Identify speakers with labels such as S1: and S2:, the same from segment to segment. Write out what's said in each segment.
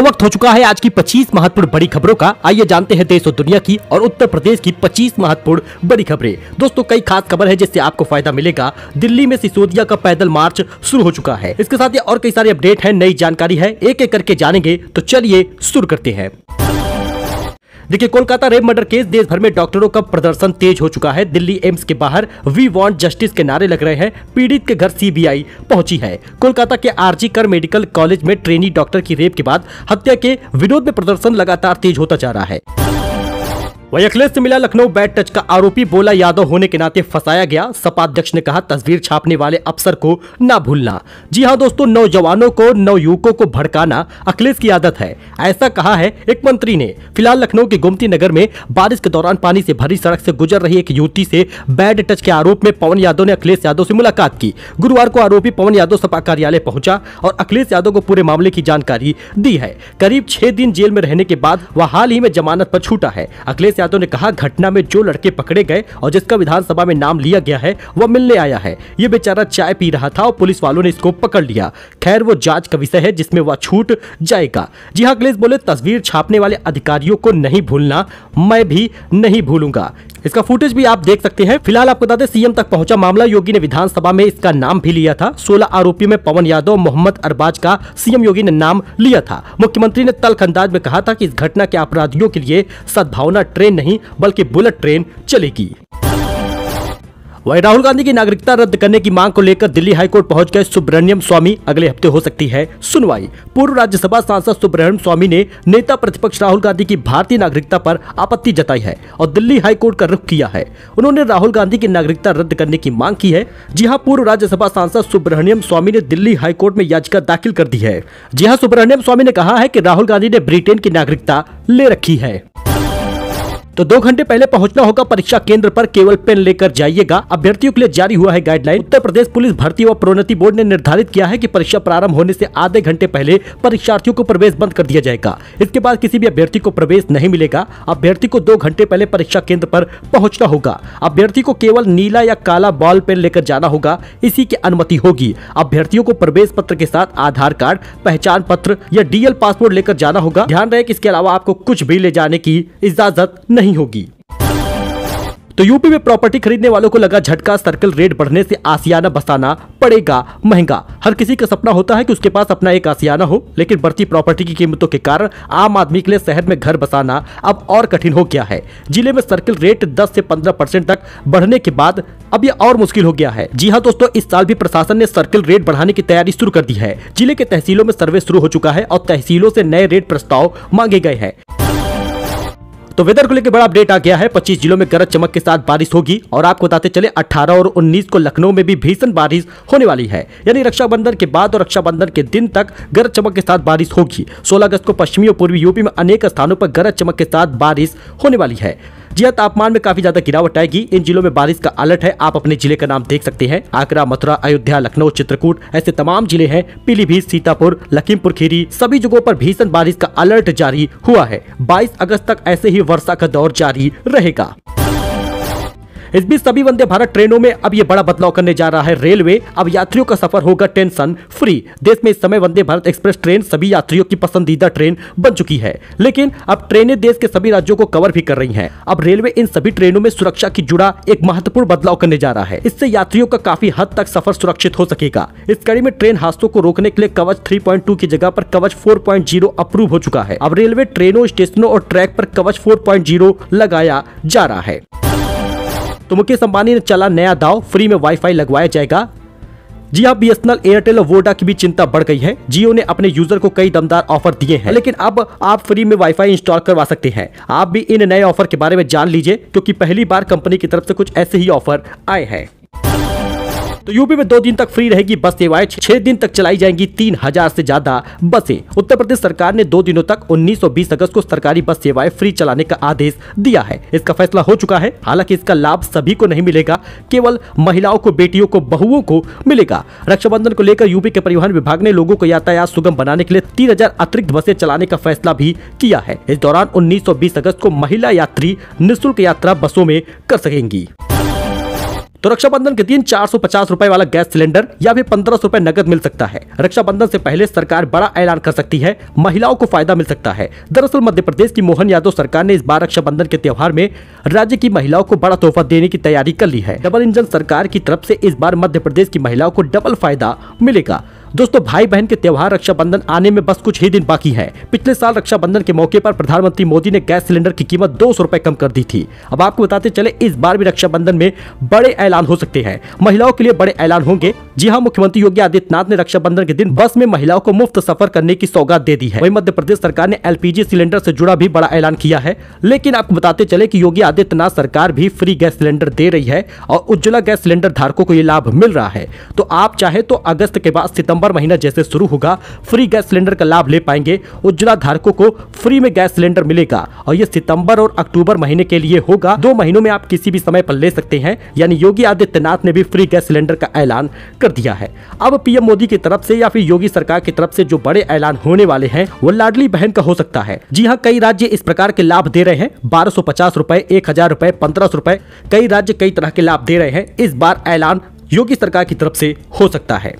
S1: तो वक्त हो चुका है आज की 25 महत्वपूर्ण बड़ी खबरों का। आइए जानते हैं देश और दुनिया की और उत्तर प्रदेश की 25 महत्वपूर्ण बड़ी खबरें। दोस्तों, कई खास खबर है जिससे आपको फ़ायदा मिलेगा। दिल्ली में सिसोदिया का पैदल मार्च शुरू हो चुका है। इसके साथ और कई सारी अपडेट है, नई जानकारी है। एक एक करके जानेंगे तो चलिए शुरू करते हैं। देखिए, कोलकाता रेप मर्डर केस देश भर में डॉक्टरों का प्रदर्शन तेज हो चुका है। दिल्ली एम्स के बाहर वी वॉन्ट जस्टिस के नारे लग रहे हैं। पीड़ित के घर सीबीआई पहुँची है। कोलकाता के आरजी कर मेडिकल कॉलेज में ट्रेनी डॉक्टर की रेप के बाद हत्या के विरोध में प्रदर्शन लगातार तेज होता जा रहा है। वही अखिलेश से मिला लखनऊ बैड टच का आरोपी बोला यादव होने के नाते फंसाया गया। सपा अध्यक्ष ने कहा, तस्वीर छापने वाले अफसर को ना भूलना। जी हाँ दोस्तों, नौजवानों को नव युवकों को भड़काना अखिलेश की आदत है। ऐसा कहा है एक मंत्री ने। फ़िलहाल लखनऊ के गोमती नगर में बारिश के दौरान पानी से भरी सड़क से गुजर रही एक युवती से बैड टच के आरोप में पवन यादव ने अखिलेश यादव से मुलाकात की। गुरुवार को आरोपी पवन यादव सपा कार्यालय पहुँचा और अखिलेश यादव को पूरे मामले की जानकारी दी है। करीब छह दिन जेल में रहने के बाद वह हाल ही में जमानत पर छूटा है। अखिलेश यादव ने कहा, घटना में जो लड़के पकड़े गए और जिसका विधानसभा में नाम लिया गया है, वह मिलने आया है। ये बेचारा चाय पी रहा था और पुलिस वालों ने इसको पकड़ लिया। खैर, वो जाँच का विषय है जिसमें वह छूट जाएगा। जी हाँ अखिलेश बोले, तस्वीर छापने वाले अधिकारियों को नहीं भूलना, मैं भी नहीं भूलूँगा। इसका फुटेज भी आप देख सकते हैं। फ़िलहाल आपको बता दें सीएम तक पहुँचा मामला। योगी ने विधानसभा में इसका नाम भी लिया था। 16 आरोपियों में पवन यादव, मोहम्मद अरबाज का सीएम योगी ने नाम लिया था। मुख्यमंत्री ने तल्ख अंदाज में कहा था कि इस घटना के अपराधियों के लिए सद्भावना ट्रेन नहीं, बल्कि बुलेट ट्रेन चलेगी। वही राहुल गांधी की नागरिकता रद्द करने की मांग को लेकर दिल्ली हाईकोर्ट पहुँच गए सुब्रमण्यम स्वामी। अगले हफ़्ते हो सकती है सुनवाई। पूर्व राज्यसभा सांसद सुब्रमण्यम स्वामी ने नेता प्रतिपक्ष राहुल गांधी की भारतीय नागरिकता पर आपत्ति जताई है और दिल्ली हाईकोर्ट का रुख किया है। उन्होंने राहुल गांधी की नागरिकता रद्द करने की मांग की है। जी हाँ पूर्व राज्यसभा सांसद सुब्रमण्यम स्वामी ने दिल्ली हाईकोर्ट में याचिका दाखिल कर दी है। जी हाँ सुब्रमण्यम स्वामी ने कहा है की राहुल गांधी ने ब्रिटेन की नागरिकता ले रखी है। तो दो घंटे पहले पहुँचना होगा परीक्षा केंद्र पर, केवल पेन लेकर जाइएगा। अभ्यर्थियों के लिए जारी हुआ है गाइडलाइन उत्तर प्रदेश पुलिस भर्ती व प्रोन्नति बोर्ड ने निर्धारित किया है कि परीक्षा प्रारंभ होने से आधे घंटे पहले परीक्षार्थियों को प्रवेश बंद कर दिया जाएगा। इसके बाद किसी भी अभ्यर्थी को प्रवेश नहीं मिलेगा। अभ्यर्थी को दो घंटे पहले परीक्षा केंद्र पर पहुँचना होगा। अभ्यर्थी को केवल नीला या काला बॉल पेन लेकर जाना होगा। इसी की अनुमति होगी। अभ्यर्थियों को प्रवेश पत्र के साथ आधार कार्ड, पहचान पत्र या डीएल पासपोर्ट लेकर जाना होगा। ध्यान रहे कि इसके अलावा आपको कुछ भी ले जाने की इजाज़त नहीं होगी। तो यूपी में प्रॉपर्टी खरीदने वालों को लगा झटका, सर्कल रेट बढ़ने से आसियाना बसाना पड़ेगा महँगा। हर किसी का सपना होता है कि उसके पास अपना एक आसियाना हो, लेकिन बढ़ती प्रॉपर्टी की कीमतों के कारण आम आदमी के लिए शहर में घर बसाना अब और कठिन हो गया है। ज़िले में सर्कल रेट 10 से 15 परसेंट तक बढ़ने के बाद अब ये और मुश्किल हो गया है। जी हाँ दोस्तों, इस साल भी प्रशासन ने सर्कल रेट बढ़ाने की तैयारी शुरू कर दी है। ज़िले के तहसीलों में सर्वे शुरू हो चुका है और तहसीलों से नए रेट प्रस्ताव मांगे गए हैं। तो वेदर को लेकर बड़ा अपडेट आ गया है। 25 जिलों में गरज चमक के साथ बारिश होगी और आपको बताते चले 18 और 19 को लखनऊ में भी भीषण बारिश होने वाली है। यानी रक्षाबंधन के बाद और रक्षाबंधन के दिन तक गरज चमक के साथ बारिश होगी। 16 अगस्त को पश्चिमी और पूर्वी यूपी में अनेक स्थानों पर गरज चमक के साथ बारिश होने वाली है। जी तापमान में काफ़ी ज़्यादा गिरावट आएगी। इन जिलों में बारिश का अलर्ट है। आप अपने ज़िले का नाम देख सकते हैं। आगरा, मथुरा, अयोध्या, लखनऊ, चित्रकूट, ऐसे तमाम ज़िले हैं। पीलीभीत, सीतापुर, लखीमपुर, खीरी, सभी जगहों पर भीषण बारिश का अलर्ट जारी हुआ है। 22 अगस्त तक ऐसे ही वर्षा का दौर जारी रहेगा। इस बीच सभी वंदे भारत ट्रेनों में अब ये बड़ा बदलाव करने जा रहा है। रेलवे अब यात्रियों का सफ़र होगा टेंशन फ्री। देश में इस समय वंदे भारत एक्सप्रेस ट्रेन सभी यात्रियों की पसंदीदा ट्रेन बन चुकी है। लेकिन अब ट्रेनें देश के सभी राज्यों को कवर भी कर रही हैं। अब रेलवे इन सभी ट्रेनों में सुरक्षा की जुड़ा एक महत्वपूर्ण बदलाव करने जा रहा है। इससे यात्रियों का काफ़ी हद तक सफ़र सुरक्षित हो सकेगा। इस कड़ी में ट्रेन हादसों को रोकने के लिए कवच 3.2 की जगह पर कवच 4.0 अप्रूव हो चुका है। अब रेलवे ट्रेनों, स्टेशनों और ट्रैक पर कवच 4.0 लगाया जा रहा है। तो मुकेश अंबानी ने चला नया दाव फ्री में वाईफाई लगवाया जाएगा। जी हाँ बीएसएनएल एयरटेल और वोडा की भी चिंता बढ़ गई है। जियो ने अपने यूज़र को कई दमदार ऑफ़र दिए हैं। लेकिन अब आप फ्री में वाईफाई इंस्टॉल करवा सकते हैं। आप भी इन नए ऑफ़र के बारे में जान लीजिए, क्योंकि पहली बार कंपनी की तरफ़ से कुछ ऐसे ही ऑफ़र आए हैं। तो यूपी में दो दिन तक फ्री रहेगी बस सेवाएँ छह दिन तक चलाई जाएँगी तीन हज़ार से ज़्यादा बसें। उत्तर प्रदेश सरकार ने दो दिनों तक 19 और 20 अगस्त को सरकारी बस सेवाएँ फ्री चलाने का आदेश दिया है। इसका फैसला हो चुका है। हालाँकि इसका लाभ सभी को नहीं मिलेगा, केवल महिलाओं को, बेटियों को, बहुओं को मिलेगा। रक्षाबंधन को लेकर यूपी के परिवहन विभाग ने लोगों को यातायात सुगम बनाने के लिए तीन हज़ार अतिरिक्त बसें चलाने का फैसला भी किया है। इस दौरान उन्नीस बीस अगस्त को महिला यात्री निःशुल्क यात्रा बसों में कर सकेंगी। तो रक्षाबंधन के दिन चार सौ पचास रुपए वाला गैस सिलेंडर या फिर पंद्रह सौ रुपए नगद मिल सकता है। रक्षाबंधन से पहले सरकार बड़ा ऐलान कर सकती है। महिलाओं को फ़ायदा मिल सकता है। दरअसल मध्य प्रदेश की मोहन यादव सरकार ने इस बार रक्षाबंधन के त्योहार में राज्य की महिलाओं को बड़ा तोहफा देने की तैयारी कर ली है। डबल इंजन सरकार की तरफ़ ऐसी इस बार मध्य प्रदेश की महिलाओं को डबल फ़ायदा मिलेगा। दोस्तों भाई बहन के त्यौहार रक्षाबंधन आने में बस कुछ ही दिन बाकी है। पिछले साल रक्षाबंधन के मौके पर प्रधानमंत्री मोदी ने गैस सिलेंडर की कीमत दो सौ कम कर दी थी। अब आपको बताते चले, इस बार भी रक्षाबंधन में बड़े ऐलान हो सकते हैं। महिलाओं के लिए बड़े ऐलान होंगे। जी हाँ मुख्यमंत्री योगी आदित्यनाथ ने रक्षाबंधन के दिन बस में महिलाओं को मुफ़्त सफ़र करने की सौगात दे दी है। वही मध्य प्रदेश सरकार ने एलपीजी सिलेंडर से जुड़ा भी बड़ा ऐलान किया है। लेकिन आपको बताते चले कि योगी आदित्यनाथ सरकार भी फ्री गैस सिलेंडर दे रही है और उज्ज्वला गैस सिलेंडर धारकों को ये लाभ मिल रहा है। तो आप चाहे तो अगस्त के बाद सितंबर महीना जैसे शुरू होगा, फ्री गैस सिलेंडर का लाभ ले पाएँगे। उज्ज्वला धारकों को फ्री में गैस सिलेंडर मिलेगा और ये सितंबर और अक्टूबर महीने के लिए होगा। दो महीनों में आप किसी भी समय पर ले सकते हैं। यानी योगी आदित्यनाथ ने भी फ्री गैस सिलेंडर का ऐलान कर दिया है। अब पीएम मोदी की तरफ़ से या फिर योगी सरकार की तरफ़ से जो बड़े ऐलान होने वाले हैं, वो लाडली बहन का हो सकता है। जी हाँ कई राज्य इस प्रकार के लाभ दे रहे हैं। बारह सौ पचास रूपए, एक हज़ार रूपए, पंद्रह सौ रूपए, कई राज्य कई तरह के लाभ दे रहे हैं। इस बार ऐलान योगी सरकार की तरफ़ से हो सकता है।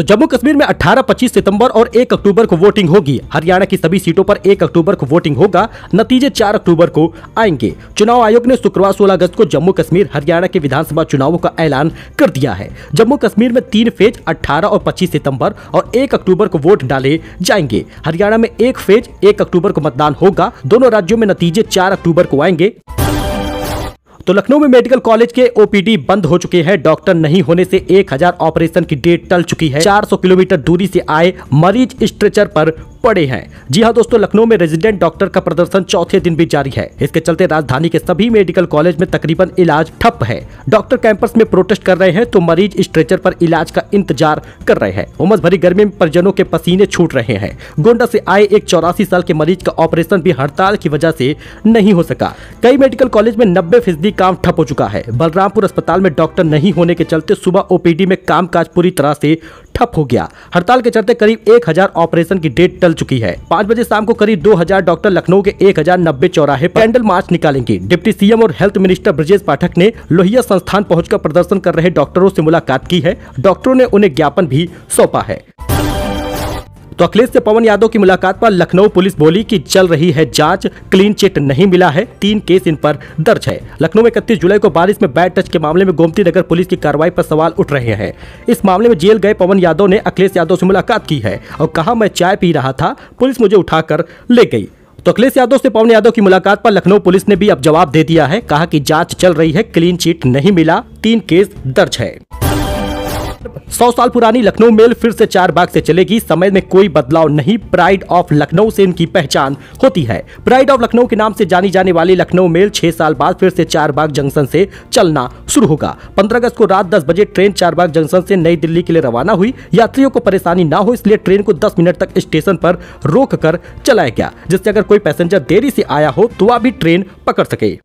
S1: तो जम्मू कश्मीर में 18, 25 सितंबर और 1 अक्टूबर को वोटिंग होगी। हरियाणा की सभी सीटों पर 1 अक्टूबर को वोटिंग होगा। नतीजे 4 अक्टूबर को आएँगे। चुनाव आयोग ने शुक्रवार 16 अगस्त को जम्मू कश्मीर हरियाणा के विधानसभा चुनावों का ऐलान कर दिया है। जम्मू कश्मीर में तीन फ़ेज़ 18 और 25 सितंबर और एक अक्टूबर को वोट डाले जाएँगे। हरियाणा में एक फ़ेज़ एक अक्टूबर को मतदान होगा। दोनों राज्यों में नतीजे चार अक्टूबर को आएँगे। तो लखनऊ में मेडिकल कॉलेज के ओपीडी बंद हो चुके हैं। डॉक्टर नहीं होने से 1000 ऑपरेशन की डेट टल चुकी है। 400 किलोमीटर दूरी से आए मरीज़ स्ट्रेचर पर पड़े हैं। जी हाँ दोस्तों, लखनऊ में रेजिडेंट डॉक्टर का प्रदर्शन चौथे दिन भी जारी है। इसके चलते राजधानी के सभी मेडिकल कॉलेज में तकरीबन इलाज ठप है। डॉक्टर कैंपस में प्रोटेस्ट कर रहे हैं तो मरीज़ स्ट्रेचर पर इलाज का इंतज़ार कर रहे हैं। उमस भरी गर्मी में परिजनों के पसीने छूट रहे हैं। गोंडा से आए एक चौरासी साल के मरीज़ का ऑपरेशन भी हड़ताल की वजह से नहीं हो सका। कई मेडिकल कॉलेज में नब्बे फ़ीसदी काम ठप हो चुका है। बलरामपुर अस्पताल में डॉक्टर नहीं होने के चलते सुबह ओपीडी में कामकाज पूरी तरह से ठप हो गया। हड़ताल के चलते करीब एक हज़ार ऑपरेशन की डेट चुकी है। पाँच बजे शाम को करीब दो हज़ार डॉक्टर लखनऊ के एक हज़ार नब्बे चौराहे कैंडल मार्च निकालेंगे। डिप्टी सीएम और हेल्थ मिनिस्टर ब्रजेश पाठक ने लोहिया संस्थान पहुंचकर प्रदर्शन कर रहे डॉक्टरों ऐसी मुलाकात की है। डॉक्टरों ने उन्हें ज्ञापन भी सौंपा है। तो अखिलेश से पवन यादव की मुलाकात पर लखनऊ पुलिस बोली कि चल रही है जाँच क्लीन चिट नहीं मिला है, तीन केस इन पर दर्ज है। लखनऊ में इकतीस जुलाई को बारिश में बैड टच के मामले में गोमती नगर पुलिस की कार्रवाई पर सवाल उठ रहे हैं। इस मामले में जेल गए पवन यादव ने अखिलेश यादव से मुलाकात की है और कहा, मैं चाय पी रहा था, पुलिस मुझे उठाकर ले गई। तो अखिलेश यादव से पवन यादव की मुलाकात पर लखनऊ पुलिस ने भी अब जवाब दे दिया है, कहा कि जाँच चल रही है क्लीन चिट नहीं मिला, तीन केस दर्ज है। सौ साल पुरानी लखनऊ मेल फिर से चार बाग से चलेगी। समय में कोई बदलाव नहीं। प्राइड ऑफ़ लखनऊ से इनकी पहचान होती है। प्राइड ऑफ़ लखनऊ के नाम से जानी जाने वाली लखनऊ मेल छह साल बाद फिर से चार बाग जंक्शन से चलना शुरू होगा। पंद्रह अगस्त को रात दस बजे ट्रेन चार बाग जंक्शन से नई दिल्ली के लिए रवाना हुई। यात्रियों को परेशानी न हो, इसलिए ट्रेन को दस मिनट तक स्टेशन पर रोक कर चलाया गया, जिससे अगर कोई पैसेंजर देरी से आया हो तो वह भी ट्रेन पकड़ सके।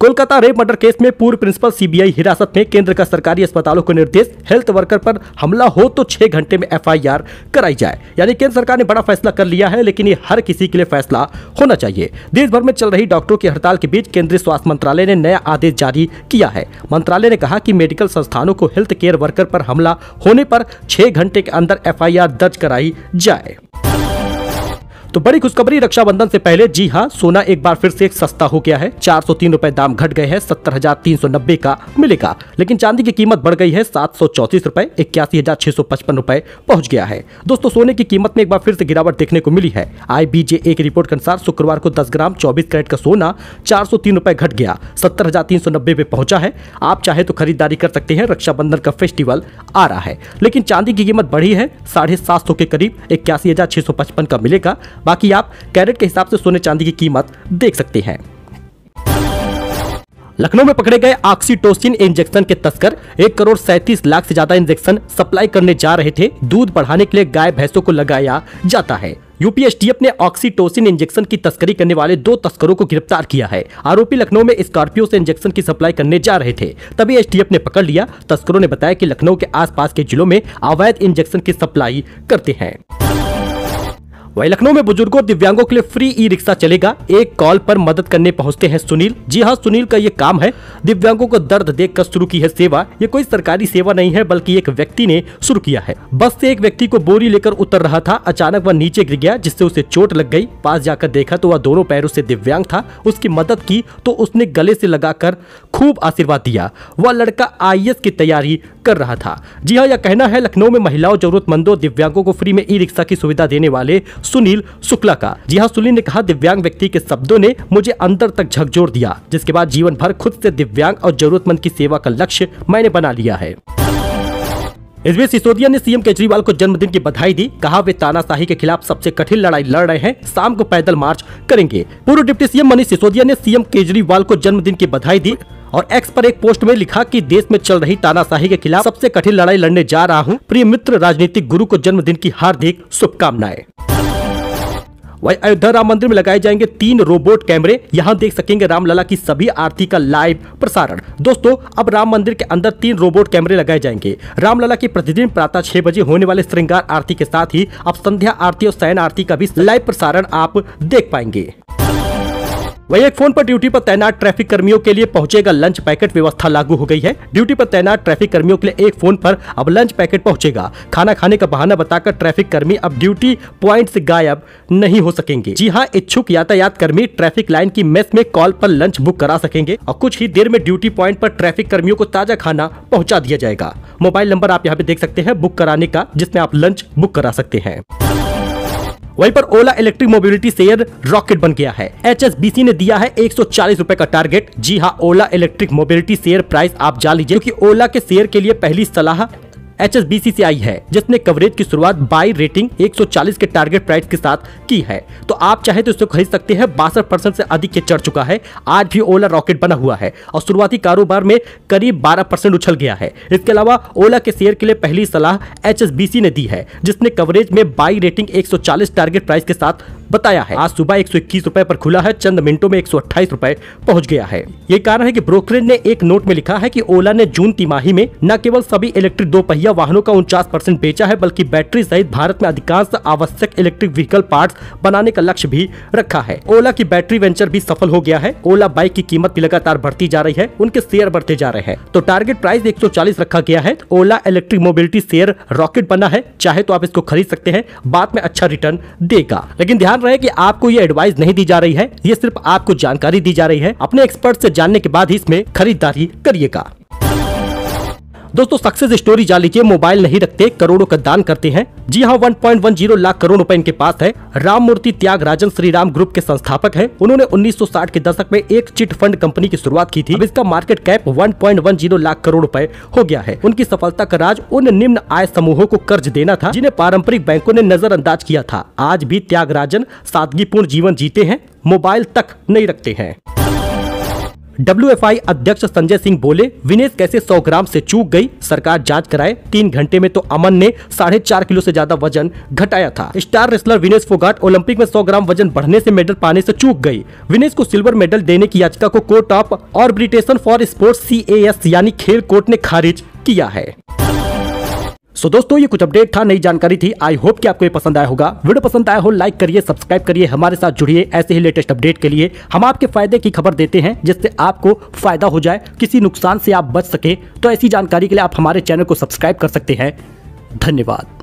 S1: कोलकाता रेप मर्डर केस में पूर्व प्रिंसिपल सीबीआई हिरासत में केंद्र का सरकारी अस्पतालों को निर्देश, हेल्थ वर्कर पर हमला हो तो छह घंटे में एफआईआर कराई जाए। यानी केंद्र सरकार ने बड़ा फैसला कर लिया है, लेकिन ये हर किसी के लिए फैसला होना चाहिए। देश भर में चल रही डॉक्टरों की हड़ताल के बीच केंद्रीय स्वास्थ्य मंत्रालय ने नया आदेश जारी किया है। मंत्रालय ने कहा कि मेडिकल संस्थानों को हेल्थ केयर वर्कर पर हमला होने पर छह घंटे के अंदर एफआईआर दर्ज कराई जाए। तो बड़ी खुशखबरी रक्षाबंधन से पहले, जी हाँ सोना एक बार फिर से एक सस्ता हो गया है। चार सौ तीन रूपए दाम घट गए हैं, सत्तर हज़ार तीन सौ नब्बे का मिलेगा। लेकिन चांदी की कीमत बढ़ गई है, सात सौ चौतीस रूपए, इक्यासी हज़ार छह सौ पचपन रूपए पहुँच गया है। दोस्तों, सोने की कीमत में एक बार फिर से गिरावट देखने को मिली है। आई एक रिपोर्ट के अनुसार शुक्रवार को दस ग्राम, चौबीस कैरेट का सोना चार सौ तीन रूपए घट गया, सत्तर हज़ार तीन सौ नब्बे पे पहुँचा है। आप चाहे तो खरीदारी कर सकते हैं, रक्षाबंधन का फेस्टिवल आ रहा है। लेकिन चांदी की कीमत बढ़ी है, साढ़े सात सौ के करीब, इक्यासी हज़ार छह सौ पचपन का मिलेगा। बाकी आप कैरेट के हिसाब से सोने चांदी की कीमत देख सकते हैं। लखनऊ में पकड़े गए ऑक्सीटोसिन इंजेक्शन के तस्कर एक करोड़ सैंतीस लाख से ज़्यादा इंजेक्शन सप्लाई करने जा रहे थे। दूध बढ़ाने के लिए गाय भैंसों को लगाया जाता है। यूपी एसटीएफ ने ऑक्सीटोसिन इंजेक्शन की तस्करी करने वाले दो तस्करों को गिरफ़्तार किया है। आरोपी लखनऊ में स्कॉर्पियो से इंजेक्शन की सप्लाई करने जा रहे थे। तभी एसटीएफ ने पकड़ लिया। तस्करों ने बताया कि लखनऊ के आसपास के जिलों में अवैध इंजेक्शन की सप्लाई करते हैं। वही लखनऊ में बुज़ुर्गों दिव्यांगों के लिए फ्री ई रिक्शा चलेगा। एक कॉल पर मदद करने पहुँचते हैं सुनील। जी हाँ सुनील का ये काम है। दिव्यांगों को दर्द देख कर शुरू की है सेवा। ये कोई सरकारी सेवा नहीं है, बल्कि एक व्यक्ति ने शुरू किया है। बस से एक व्यक्ति को बोरी लेकर उतर रहा था। अचानक वह नीचे गिर गया, जिससे उसे चोट लग गई। पास जाकर देखा तो वह दोनों पैरों से दिव्यांग था। उसकी मदद की तो उसने गले से लगाकर खूब आशीर्वाद दिया। वह लड़का आई की तैयारी कर रहा था। जी हाँ यह कहना है, लखनऊ में महिलाओं जरूरतमंदों दिव्यांगों को फ्री में ई रिक्शा की सुविधा देने वाले सुनील शुक्ला का। जी हाँ सुनील ने कहा, दिव्यांग व्यक्ति के शब्दों ने मुझे अंदर तक झकझोर दिया, जिसके बाद जीवन भर खुद से दिव्यांग और जरूरतमंद की सेवा का लक्ष्य मैंने बना लिया है। इस बीच सिसोदिया ने सीएम केजरीवाल को जन्मदिन की बधाई दी। कहा, वे तानाशाही के खिलाफ सबसे कठिन लड़ाई लड़ रहे हैं। शाम को पैदल मार्च करेंगे। पूर्व डिप्टी सीएम मनीष सिसोदिया ने सीएम केजरीवाल को जन्मदिन की बधाई दी और एक्स पर एक पोस्ट में लिखा कि देश में चल रही तानाशाही के खिलाफ सबसे कठिन लड़ाई लड़ने जा रहा हूँ। प्रिय मित्र, राजनीतिक गुरु को जन्मदिन की हार्दिक शुभकामनाएँ। अयोध्या राम मंदिर में लगाए जाएँगे तीन रोबोट कैमरे यहाँ देख सकेंगे रामलला की सभी आरती का लाइव प्रसारण। दोस्तों, अब राम मंदिर के अंदर तीन रोबोट कैमरे लगाए जाएँगे। रामलला की प्रतिदिन प्रातः छह बजे होने वाले श्रृंगार आरती के साथ ही अब संध्या आरती और शयन आरती का भी लाइव प्रसारण आप देख पाएँगे। वही एक फ़ोन पर ड्यूटी पर तैनात ट्रैफ़िक कर्मियों के लिए पहुंचेगा लंच पैकेट व्यवस्था लागू हो गई है। ड्यूटी पर तैनात ट्रैफ़िक कर्मियों के लिए एक फ़ोन पर अब लंच पैकेट पहुंचेगा। खाना खाने का बहाना बताकर ट्रैफ़िक कर्मी अब ड्यूटी प्वाइंट से गायब नहीं हो सकेंगे। जी हाँ इच्छुक यातायात कर्मी ट्रैफ़िक लाइन की मेस में कॉल पर लंच बुक करा सकेंगे और कुछ ही देर में ड्यूटी प्वाइंट पर ट्रैफ़िक कर्मियों को ताज़ा खाना पहुँचा दिया जाएगा। मोबाइल नंबर आप यहाँ पे देख सकते हैं बुक कराने का, जिसमें आप लंच बुक करा सकते हैं। वहीं पर Ola electric mobility share rocket बन गया है। एचएसबीसी ने दिया है एक सौ का टारगेट। जी हाँ Ola electric mobility share price आप जान लीजिए, क्योंकि ओला के शेयर के लिए पहली सलाह एच है, जिसने कवरेज की शुरुआत बाई रेटिंग 140 के टारगेट प्राइस के साथ की है। तो आप चाहे तो इसको खरीद सकते हैं। बासठ परसेंट से अधिक के चढ़ चुका है। आज भी ओला रॉकेट बना हुआ है और शुरुआती कारोबार में करीब 12 परसेंट उछल गया है। इसके अलावा ओला के शेयर के लिए पहली सलाह एच ने दी है, जिसने कवरेज में बाई रेटिंग एक सौ चालीस टारगेट प्राइस के साथ बताया है। आज सुबह एक सौ पर खुला है, चंद मिनटों में एक सौ पहुँच गया है। ये कारण है कि ब्रोकरेज ने एक नोट में लिखा है कि ओला ने जून तिमाही में न केवल सभी इलेक्ट्रिक दो पहिया वाहनों का उनचास बेचा है, बल्कि बैटरी सहित भारत में अधिकांश आवश्यक इलेक्ट्रिक व्हीकल पार्ट बनाने का लक्ष्य भी रखा है। ओला की बैटरी वेंचर भी सफल हो गया है। ओला बाइक की कीमत भी लगातार बढ़ती जा रही है, उनके शेयर बढ़ते जा रहे हैं। तो टारगेट प्राइस एक सौ चालीस रखा गया है। Ola electric mobility share rocket बना है, चाहे तो आप इसको खरीद सकते हैं, बाद में अच्छा रिटर्न देगा। लेकिन ध्यान रहे कि आपको ये एडवाइस नहीं दी जा रही है, ये सिर्फ़ आपको जानकारी दी जा रही है। अपने एक्सपर्ट से जानने के बाद ही इसमें खरीदारी करिएगा। दोस्तों सक्सेस स्टोरी जान लीजिए मोबाइल नहीं रखते, करोड़ों का दान करते हैं। जी हाँ 1.10 लाख करोड़ रुपए इनके पास है। राम मूर्ति त्याग राजन श्री राम ग्रुप के संस्थापक हैं। उन्होंने 1960 के दशक में एक चिट फंड कंपनी की शुरुआत की थी। इसका मार्केट कैप 1.10 लाख करोड़ रुपए हो गया है। उनकी सफलता का राज उन निम्न आय समूहों को कर्ज देना था, जिन्हें पारंपरिक बैंकों ने नजरअंदाज किया था। आज भी त्यागराजन सादगीपूर्ण जीवन जीते हैं मोबाइल तक नहीं रखते हैं। डब्ल्यूएफआई अध्यक्ष संजय सिंह बोले, विनेश कैसे 100 ग्राम से चूक गई? सरकार जाँच कराए। तीन घंटे में तो अमन ने साढ़े चार किलो से ज़्यादा वज़न घटाया था। Star wrestler Vinesh Phogat Olympic में 100 ग्राम वज़न बढ़ने से मेडल पाने से चूक गई। विनेश को सिल्वर मेडल देने की याचिका को court of arbitration for sports, सी यानी खेल कोर्ट ने खारिज किया है। सो दोस्तों, ये कुछ अपडेट था, नई जानकारी थी। आई होप कि आपको ये पसंद आया होगा। वीडियो पसंद आया हो लाइक करिए सब्सक्राइब करिए, हमारे साथ जुड़िए ऐसे ही लेटेस्ट अपडेट के लिए। हम आपके फ़ायदे की खबर देते हैं, जिससे आपको फ़ायदा हो जाए, किसी नुकसान से आप बच सके। तो ऐसी जानकारी के लिए आप हमारे चैनल को सब्सक्राइब कर सकते हैं। धन्यवाद।